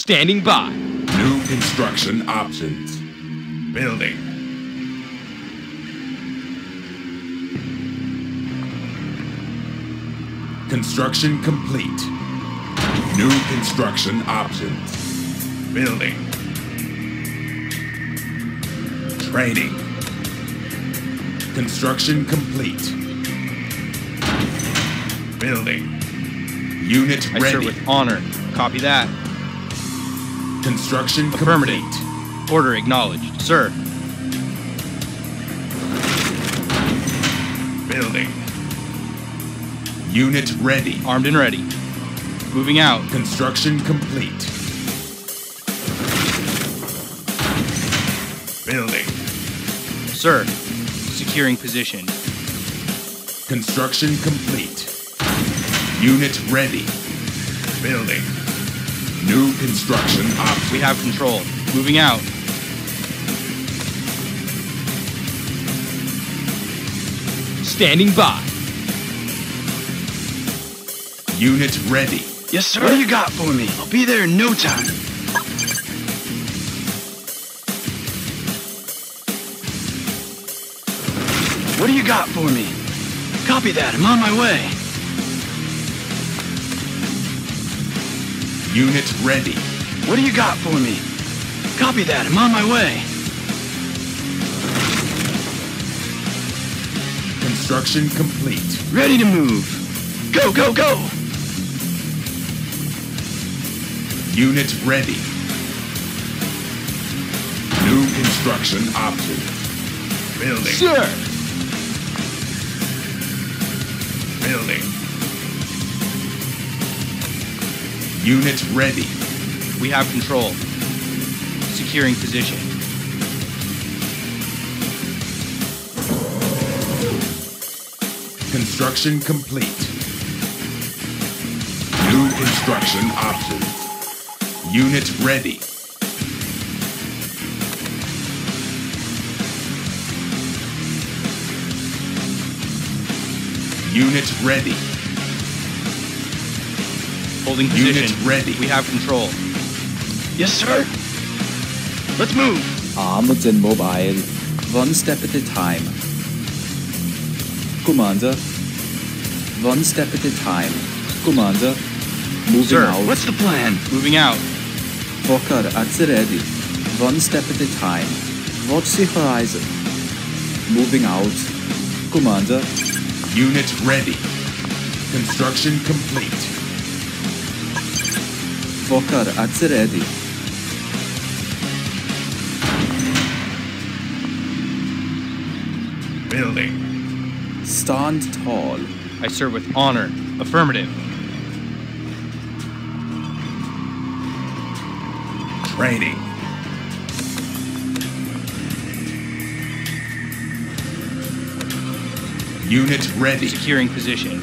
Standing by. New construction options. Building. Construction complete. New construction options. Building. Training. Construction complete. Building. Unit I ready. serve with honor. Copy that. Construction Affirmative. complete. Order acknowledged. Sir. Building. Unit ready. Armed and ready. Moving out. Construction complete. Building. Sir. Securing position. Construction complete. Unit ready. Building. New construction option. We have control. Moving out. Standing by. Unit ready. Yes, sir. What do you got for me? I'll be there in no time. What do you got for me? Copy that. I'm on my way. Unit ready. What do you got for me? Copy that. I'm on my way. Construction complete. Ready to move. Go, go, go. Unit ready. New construction option. Building. Sir. Building. Unit ready. We have control. Securing position. Construction complete. New construction options. Unit ready. Unit ready. Holding position. Unit ready. We have control. Yes, sir. Let's move. Armored and mobile, one step at a time. Commander, one step at a time. Commander, moving Sir, out. What's the plan? Moving out. Fokker at the ready. One step at a time. Watch the horizon. Moving out. Commander, Unit ready. Construction complete. Fokker at the ready. Building. Stand tall. I serve with honor. Affirmative. Training. Unit ready. Securing position.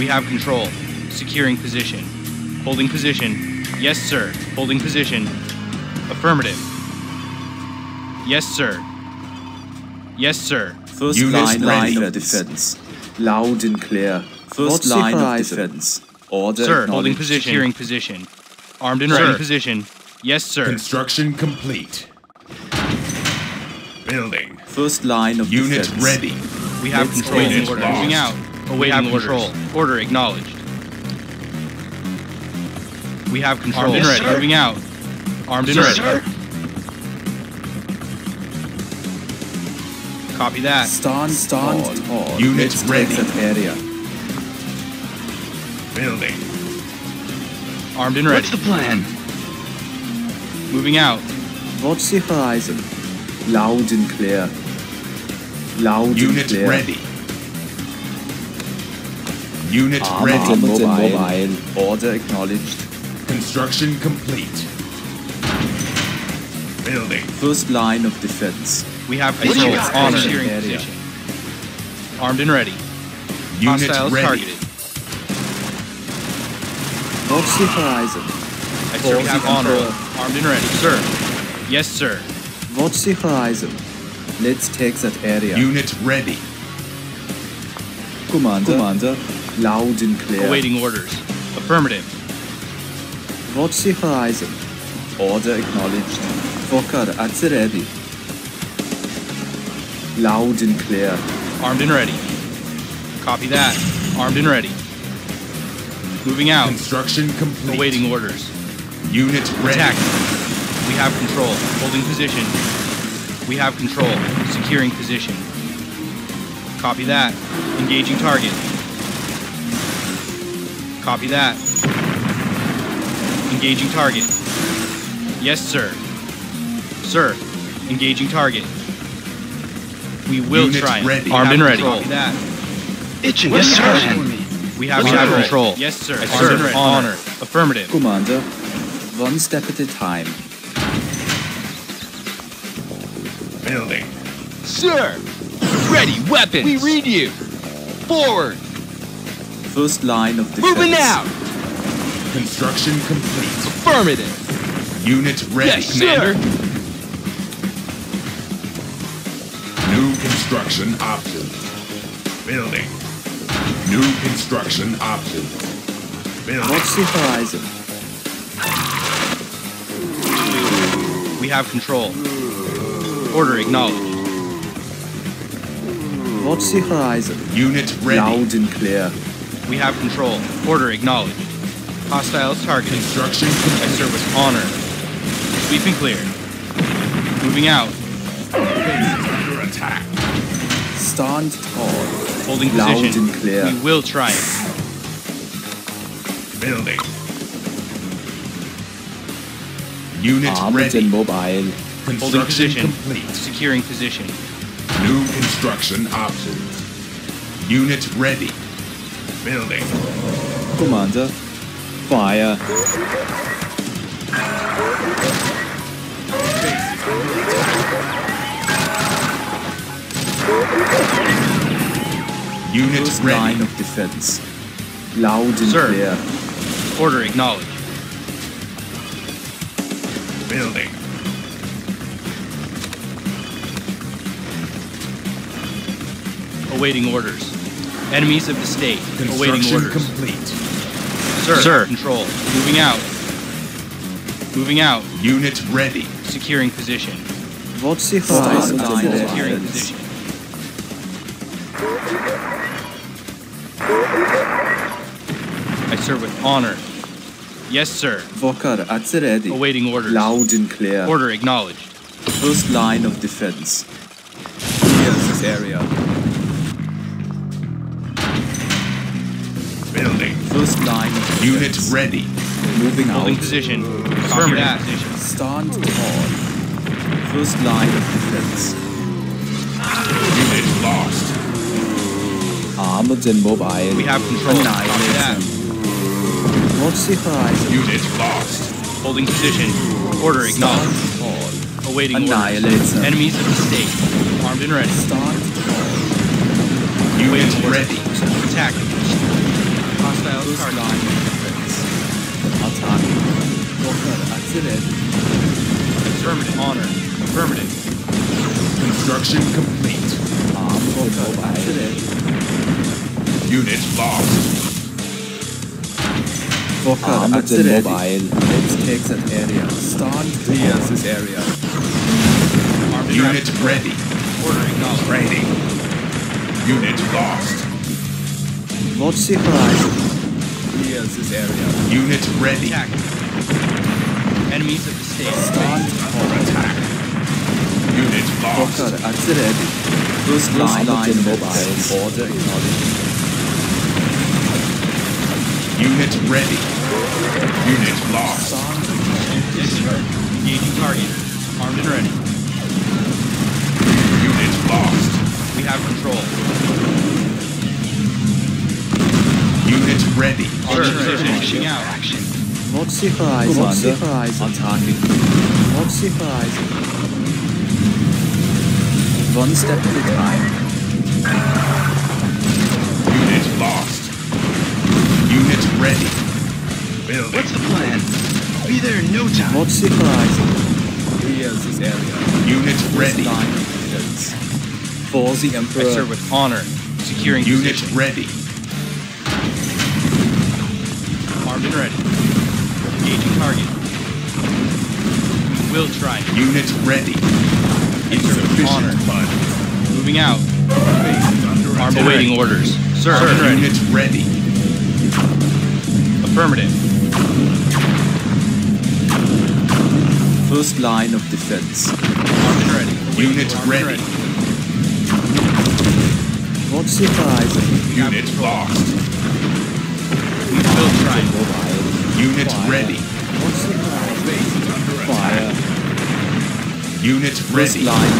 We have control. Securing position. Holding position. Yes, sir. Holding position. Affirmative. Yes, sir. Yes, sir. First Units line, line of defense. Loud and clear. First line of defense. Order Sir, holding position. Hearing position. Armed and Sir. ready position. Yes, sir. Construction complete. Building. First line of Unit defense. ready. We have Let's control. Unit Order. lost. Moving out. Awaiting orders. control. Order acknowledged. We have control. Armed and ready. Moving out. Armed and Yes, ready. sir. Copy that. Stand, stand tall. Unit Let's ready. area. Building. Armed and ready. What's the plan? Moving out. Watch the horizon. Loud and clear. Loud and Unit clear. ready. Unit Armored ready. and mobile. Order acknowledged. Construction complete. Building. First line of defense. We have What do control. you got? Honor. Area. Securing position. Armed and ready. Unit Hostiles ready. targeted. Watch the horizon. I serve Force have the honor. Armed and ready. Sir. Yes, sir. Watch the horizon. Let's take that area. Unit ready. Commander. Commander. Loud and clear. Awaiting orders. Affirmative. Watch the horizon. Order acknowledged. Fokker at the ready. Loud and clear. Armed and ready. Copy that. Armed and ready. Moving out. Construction complete. Awaiting orders. Unit ready. Attack. We have control. Holding position. We have control. Securing position. Copy that. Engaging target. Copy that. Engaging target. Yes, sir. Sir, engaging target. We will Unit try. it. ready. Armed and ready. Control. Copy that. Itching Yes, sir. start for me. We have, What's we have control. Yes, sir. Yes, Armed sir. and ready. Honor. Affirmative. Commander, one step at a time. Building. Sir! Ready, weapons! We read you! Forward! First line of defense. Moving out! Construction complete. Affirmative! Unit ready. Yes, Commander! New construction options. Building. New construction options. Building. Watch the horizon. We have control. Order acknowledged. What's the horizon. Unit ready. Loud and clear. We have control. Order acknowledged. Hostiles targeted. Construction I serve with honor. Sweep and clear. Moving out. Base under attack. Stand tall. Holding Loud position. and clear. We will try it. Building. Unit Armed ready. and mobile. Holding position. complete. Securing position. New construction options. Unit ready. Building. Commander, fire. Unit First ready. line of defense. Loud and Sir. clear. Order acknowledged. Building. Awaiting orders. Enemies of the state. Awaiting Construction orders. complete. Sir. Sir. Control. Moving out. Moving out. Unit ready. Securing position. What's the horizon. Line. to Securing defense. position. I serve with honor. Yes, sir. Fokker at the ready. Awaiting orders. Loud and clear. Order acknowledged. First line of defense. Clears this area. Building. First line of defense. Unit ready. Moving out. Holding position. Affirmative position. Stand tall. First line of defense. Unit lost. Armored and mobile. We have control. Copy Annihilate Watch the horizon. Unit lost. Holding position. Order acknowledged. Stand tall. Awaiting Annihilate orders. them. Enemies of the state. Armed and ready. Stand tall. Unit ready. Attack. Hostile First target. line of defense. Attack. Fokker at the. Affirmative. Honor. Affirmative. Construction complete. Armored and mobile. Unit lost. Fokker Armored at the and mobile. Let's take that area. Stand clear this area. Unit ready. ready. Order. Ready. Unit lost. Watch the horizon. Clears this area. Unit ready. Attack. Enemies of the state. Stand Under attack. Unit lost. Fokker at the ready. First line, Armored and of mobile. defense. Order acknowledged. Unit ready. Unit lost. Position. Engaging target. Armed and ready. Unit lost. We have control. Unit ready. Sir, position. Pushing out. Action. Watch the horizon. Watch the Commander. horizon. Attacking. Watch the horizon. One step at a time. Unit lost. Unit ready. Building. What's the plan? Be there in no time. Watch the horizon. Clears this area. Unit ready. line of defense. For the I Emperor. serve with honor. Securing Unit position. ready. Armed and ready. Engaging target. We will try. it. Unit ready. Insufficient honor. funds. Moving out. Base Arm awaiting orders. Sir, Sir, armed ready. unit ready. Affirmative. First line of defense. Armed and ready. Awaiting Unit armed and ready. What's your? Unit lost. Try. Unit ready. Fire. Unit ready. line.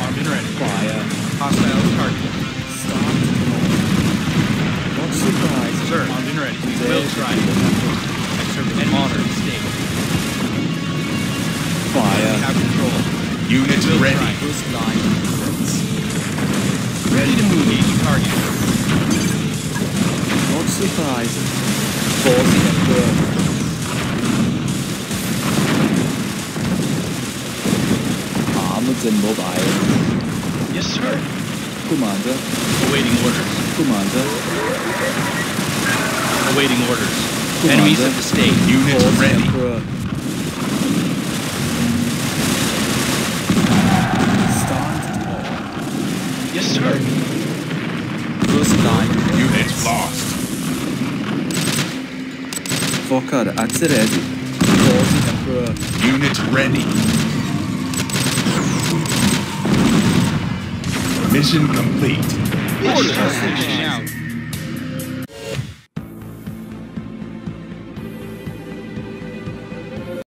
Armed and ready. Fire. Hostile target. Start. What's your horizon? Sir, armed and ready. We will try. I serve with honor. Fire. Unit ready. What's your horizon? Force Emperor. Armored and mobile. Yes, sir. Commander. Awaiting orders. Commander. Awaiting orders. Commander. Enemies of the state. Units ready. Yes, sir. First line. Units lost. Fokker at the ready. Force Emperor. Unit ready. Mission complete. Orders. Out.